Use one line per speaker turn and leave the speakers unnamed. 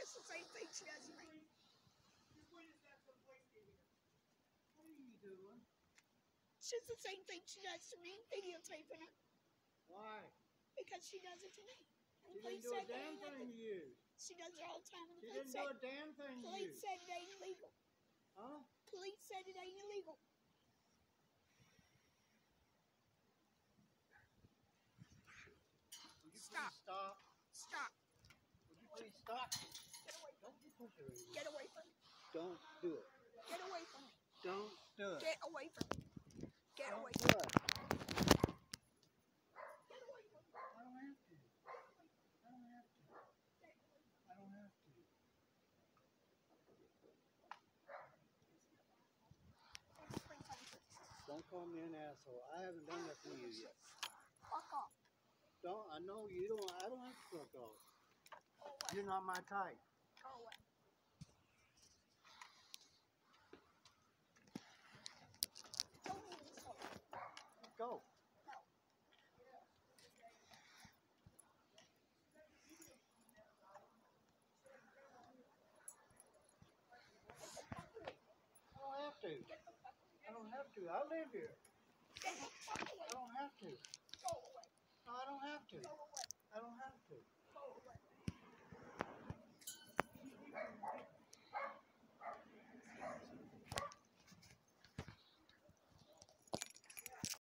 That's the same thing she does to me.
What are you doing?
She's the same thing she does to me, videotaping her,
Why?
because she does it to me. And
She didn't do a damn thing to you.
She does it all the time.
She didn't do a damn thing to you.
police said it ain't illegal.
Huh?
Police said it ain't illegal.
Would you
Stop.
please stop?
Stop.
Would you please stop?
Get away from
Don't you push her anymore.
Get away from me.
Don't do it.
Get away from me.
Don't do it.
Get away from me. Get
Don't
away
do
from me.
it.
Get away from me.
I don't have to. I don't have to. I don't have to. Don't call me an asshole. I haven't done that to you yet.
Fuck off.
Don't. I know you don't. I don't have to fuck off. You're not my type.
to. I don't have to. I
live
here.
I don't have to. No, I don't have to.